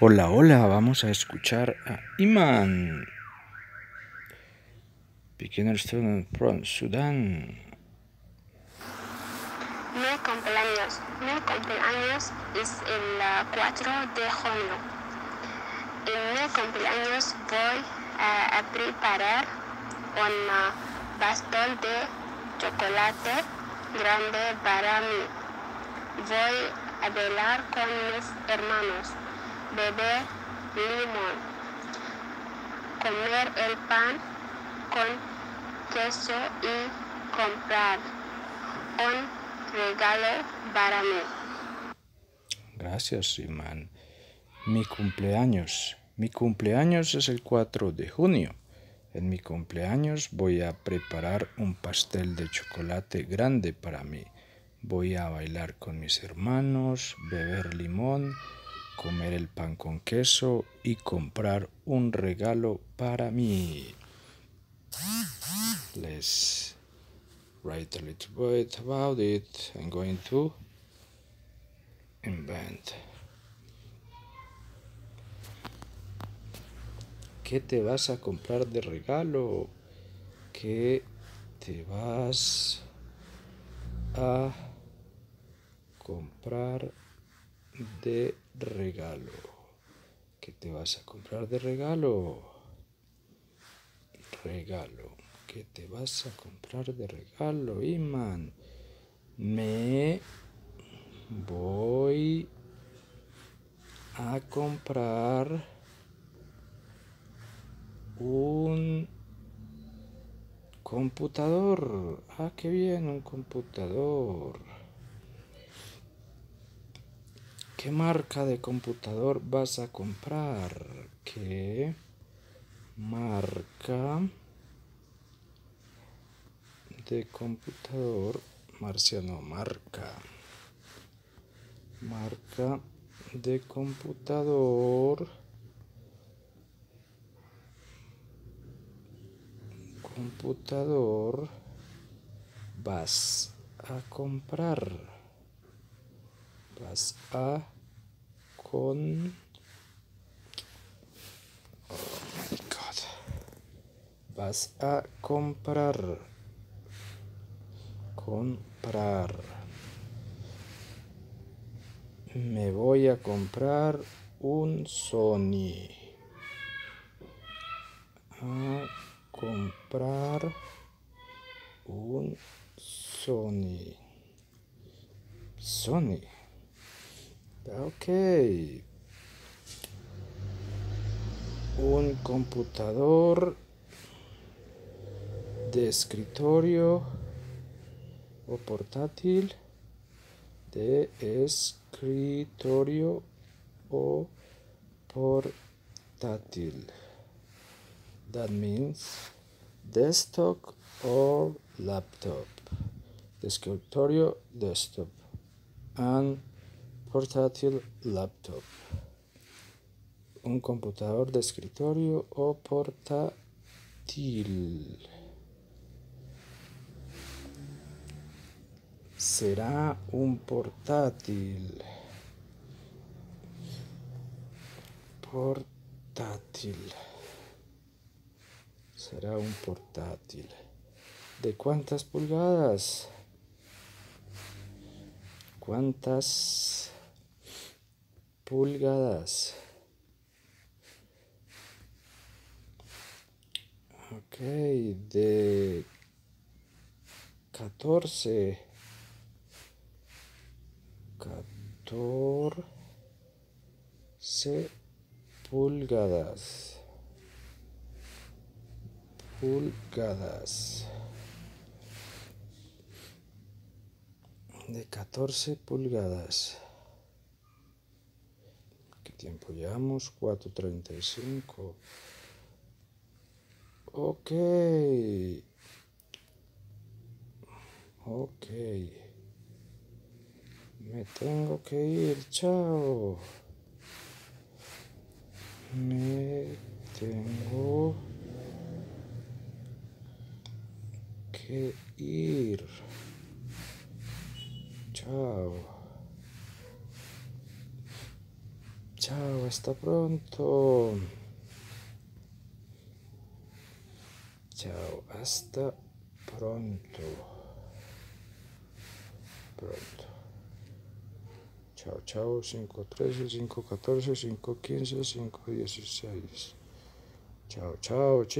Hola, hola, vamos a escuchar a Iman. Beginner student from Sudán. Mi cumpleaños. Mi cumpleaños es el ah, 4 de junio. En mi cumpleaños voy a, preparar un ah, pastel de chocolate grande para mí. Voy a bailar con mis hermanos, beber limón, comer el pan con queso y comprar un regalo para mí. Gracias, Iman. Mi cumpleaños. Mi cumpleaños es el 4 de junio. En mi cumpleaños voy a preparar un pastel de chocolate grande para mí. Voy a bailar con mis hermanos, beber limón, comer el pan con queso y comprar un regalo para mí. Let's write a little bit about it. I'm going to invent. ¿Qué te vas a comprar de regalo? ¿Qué te vas a comprar de regalo? ¿Qué te vas a comprar de regalo? Regalo. ¿Qué te vas a comprar de regalo, Iman? Me voy a comprar un computador. Ah, qué bien, un computador. ¿Qué marca de computador vas a comprar? ¿Qué marca de computador? Marciano, marca. Marca de computador. Computador vas a comprar. Vas a con Oh. Vas a comprar. Comprar. Me voy a comprar un Sony. A comprar un Sony. Sony. Ok. Un computador de escritorio o portátil de escritorio o portátil. That means desktop or laptop. De escritorio, desktop. And portátil, laptop. Un computador de escritorio o portátil. Será un portátil. Portátil. Será un portátil. ¿De cuántas pulgadas? ¿Cuántas pulgadas? Ok, de 14. 14 pulgadas. Pulgadas. De 14 pulgadas. ¿Qué tiempo llevamos? 4.35. Ok. Ok. Me tengo que ir. Chao. Me tengo que ir. Chao. Chao, hasta pronto. Chao, hasta pronto. Pronto. Chao, chao, 5.13, 5.14, 5.15, 5.16. Chao, chao.